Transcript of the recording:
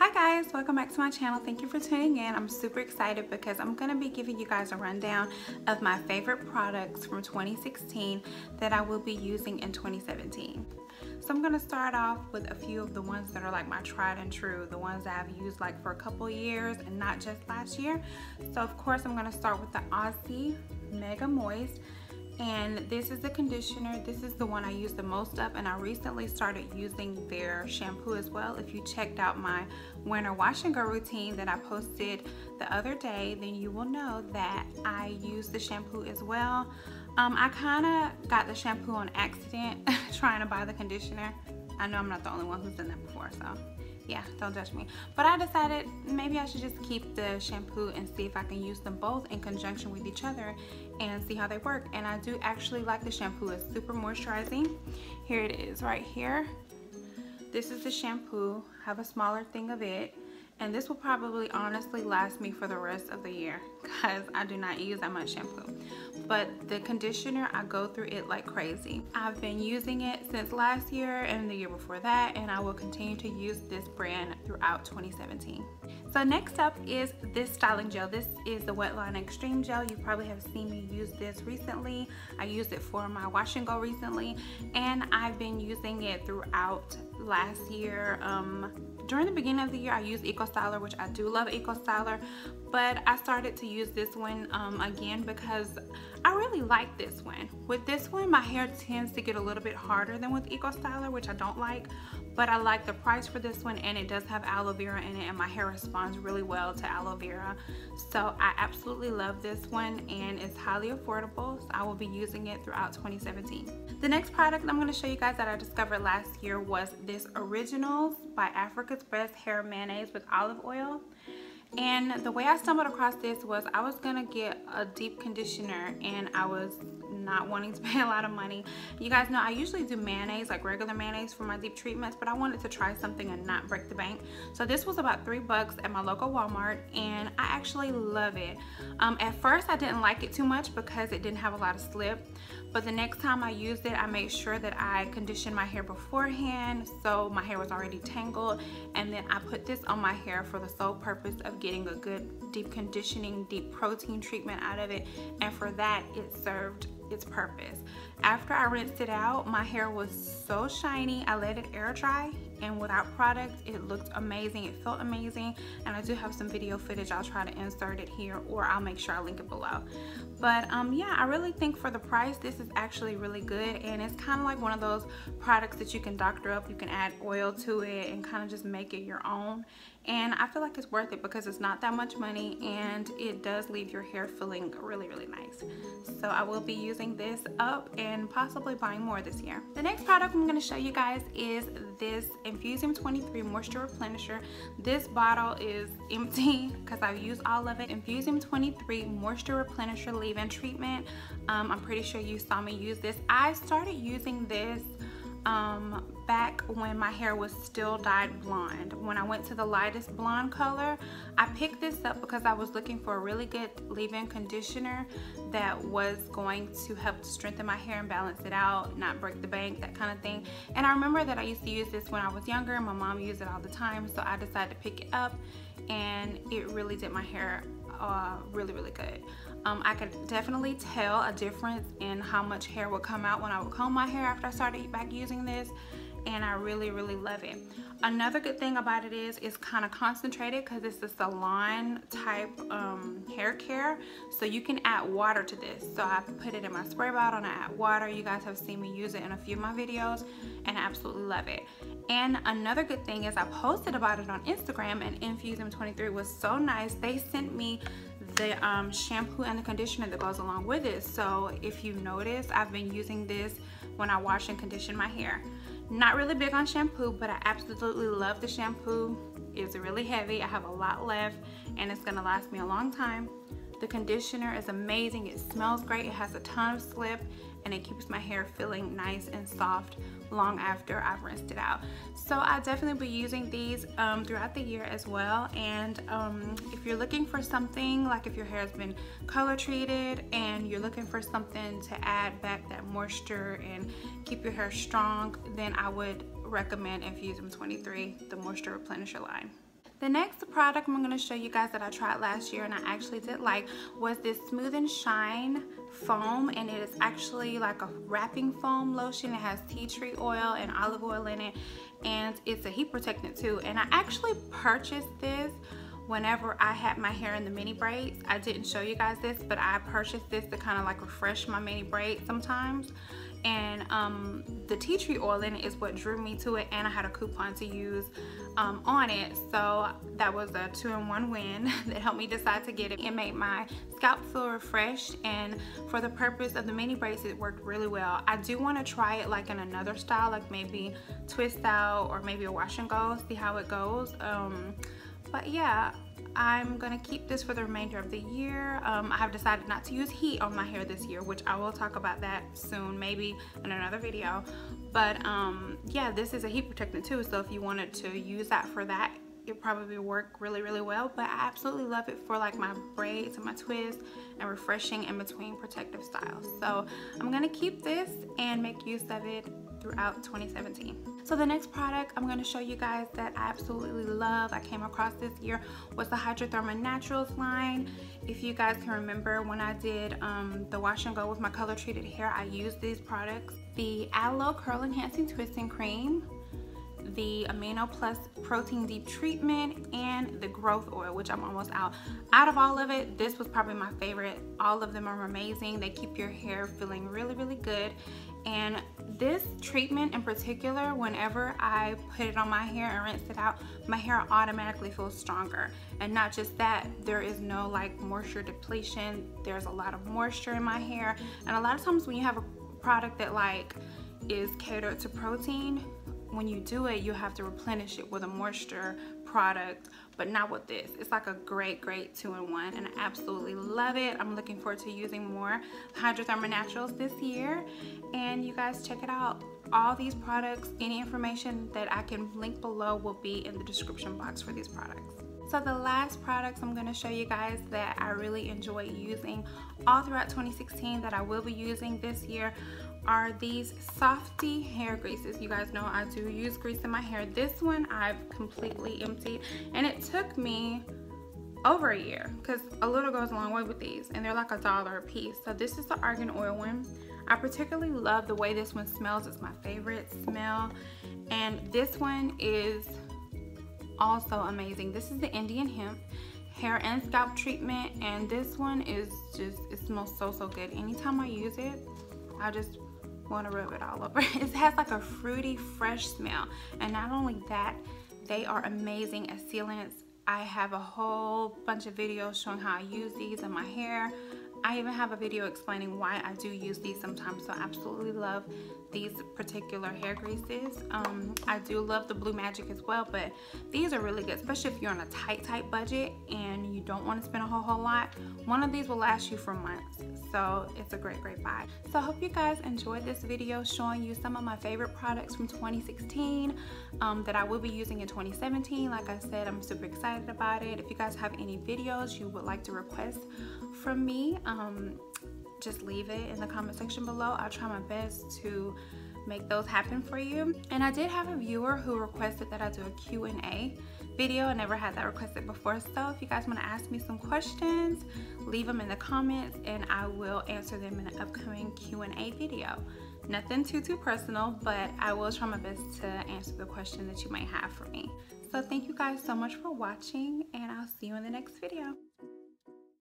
Hi guys, welcome back to my channel. Thank you for tuning in. I'm super excited because I'm going to be giving you guys a rundown of my favorite products from 2016 that I will be using in 2017. So I'm going to start off with a few of the ones that are like my tried and true, the ones that I've used like for a couple years and not just last year. So of course I'm going to start with the Aussie Mega Moist and this is the conditioner. This is the one I use the most of. And I recently started using their shampoo as well. If you checked out my winter wash and go routine that I posted the other day then you will know that I use the shampoo as well. Um, I kind of got the shampoo on accident trying to buy the conditioner. I know I'm not the only one who's done that before so yeah, don't judge me. But I decided maybe I should just keep the shampoo and see if I can use them both in conjunction with each other and see how they work. And I do actually like the shampoo. It's super moisturizing. Here it is right here. This is the shampoo. I have a smaller thing of it and this will probably honestly last me for the rest of the year because I do not use that much shampoo but the conditioner I go through it like crazy. I've been using it since last year and the year before that and I will continue to use this brand throughout 2017 so next up is this styling gel. This is the Wetline Extreme Gel. You probably have seen me use this recently. I used it for my wash and go recently and I've been using it throughout last year um, during the beginning of the year I used Eco Styler which I do love Eco Styler but I started to use this one um, again because I really like this one. With this one my hair tends to get a little bit harder than with Eco Styler which I don't like but I like the price for this one and it does have aloe vera in it and my hair responds really well to aloe vera so I absolutely love this one and it's highly affordable so I will be using it throughout 2017. The next product I'm going to show you guys that I discovered last year was this Originals by Africa's Best Hair Mayonnaise with olive oil. And the way I stumbled across this was I was gonna get a deep conditioner and I was not wanting to pay a lot of money. You guys know I usually do mayonnaise, like regular mayonnaise for my deep treatments, but I wanted to try something and not break the bank. So this was about three bucks at my local Walmart and I actually love it. Um, at first I didn't like it too much because it didn't have a lot of slip, but the next time I used it, I made sure that I conditioned my hair beforehand so my hair was already tangled and then I put this on my hair for the sole purpose of getting a good deep conditioning, deep protein treatment out of it and for that it served its purpose. After I rinsed it out, my hair was so shiny. I let it air dry and without product, it looked amazing. It felt amazing. And I do have some video footage. I'll try to insert it here or I'll make sure I link it below. But um, yeah, I really think for the price, this is actually really good. And it's kind of like one of those products that you can doctor up. You can add oil to it and kind of just make it your own and I feel like it's worth it because it's not that much money and it does leave your hair feeling really really nice so I will be using this up and possibly buying more this year the next product I'm going to show you guys is this Infusium 23 moisture replenisher. This bottle is empty because I've used all of it. Infusium 23 moisture replenisher leave-in treatment. Um, I'm pretty sure you saw me use this. I started using this um, back when my hair was still dyed blonde. When I went to the lightest blonde color, I picked this up because I was looking for a really good leave-in conditioner that was going to help strengthen my hair and balance it out, not break the bank, that kind of thing. And I remember that I used to use this when I was younger. My mom used it all the time, so I decided to pick it up and it really did my hair uh, really, really good. Um, I could definitely tell a difference in how much hair would come out when I would comb my hair after I started back using this and I really really love it. Another good thing about it is it's kind of concentrated because it's a salon type um, hair care so you can add water to this. So I put it in my spray bottle and I add water. You guys have seen me use it in a few of my videos and I absolutely love it. And another good thing is I posted about it on Instagram and Infusium 23 was so nice. They sent me the um, shampoo and the conditioner that goes along with it. So if you notice, I've been using this when I wash and condition my hair. Not really big on shampoo, but I absolutely love the shampoo. It's really heavy. I have a lot left and it's gonna last me a long time. The conditioner is amazing. It smells great. It has a ton of slip and it keeps my hair feeling nice and soft long after I've rinsed it out. So I definitely be using these um, throughout the year as well. And um, if you're looking for something, like if your hair has been color treated and you're looking for something to add back that moisture and keep your hair strong, then I would recommend Infusium 23, the moisture replenisher line. The next product I'm going to show you guys that I tried last year and I actually did like was this Smooth and Shine foam and it is actually like a wrapping foam lotion. It has tea tree oil and olive oil in it and it's a heat protectant too and I actually purchased this whenever I had my hair in the mini braids. I didn't show you guys this, but I purchased this to kind of like refresh my mini braids sometimes. And um, the tea tree oil in it is what drew me to it and I had a coupon to use um, on it. So that was a two-in-one win that helped me decide to get it. It made my scalp feel refreshed and for the purpose of the mini braids, it worked really well. I do want to try it like in another style, like maybe twist out or maybe a wash and go, see how it goes. Um, but yeah, I'm gonna keep this for the remainder of the year. Um, I have decided not to use heat on my hair this year, which I will talk about that soon, maybe in another video. But um, yeah, this is a heat protectant too, so if you wanted to use that for that, it probably work really, really well. But I absolutely love it for like my braids and my twists and refreshing in between protective styles. So I'm gonna keep this and make use of it throughout 2017. So the next product I'm going to show you guys that I absolutely love, I came across this year, was the Hydratherma Naturals line. If you guys can remember when I did um, the wash and go with my color treated hair, I used these products. The Aloe Curl Enhancing Twisting Cream, the Amino Plus Protein Deep Treatment, and the Growth Oil, which I'm almost out. Out of all of it, this was probably my favorite. All of them are amazing. They keep your hair feeling really, really good. And this treatment in particular, whenever I put it on my hair and rinse it out, my hair automatically feels stronger. And not just that, there is no like moisture depletion. There's a lot of moisture in my hair. And a lot of times when you have a product that like is catered to protein, when you do it, you have to replenish it with a moisture product, but not with this. It's like a great, great two-in-one, and I absolutely love it. I'm looking forward to using more Hydratherma Naturals this year, and you guys check it out. All these products, any information that I can link below will be in the description box for these products. So the last products I'm going to show you guys that I really enjoy using all throughout 2016 that I will be using this year are these Softee hair greases. You guys know I do use grease in my hair. This one I've completely emptied and it took me over a year because a little goes a long way with these and they're like a dollar a piece. So this is the argan oil one. I particularly love the way this one smells. It's my favorite smell. And this one is also amazing. This is the Indian hemp hair and scalp treatment and this one is just, it smells so, so good. Anytime I use it, I just want to rub it all over. it has like a fruity, fresh smell. And not only that, they are amazing as sealants. I have a whole bunch of videos showing how I use these in my hair. I even have a video explaining why I do use these sometimes. So I absolutely love these particular hair greases. Um, I do love the Blue Magic as well, but these are really good, especially if you're on a tight, tight budget and you don't want to spend a whole, whole lot. One of these will last you for months, so it's a great, great buy. So I hope you guys enjoyed this video showing you some of my favorite products from 2016 um, that I will be using in 2017. Like I said, I'm super excited about it. If you guys have any videos you would like to request from me, um, just leave it in the comment section below. I'll try my best to make those happen for you. And I did have a viewer who requested that I do a Q&A video. I never had that requested before. So if you guys want to ask me some questions, leave them in the comments and I will answer them in an upcoming Q&A video. Nothing too, too personal, but I will try my best to answer the question that you might have for me. So thank you guys so much for watching and I'll see you in the next video.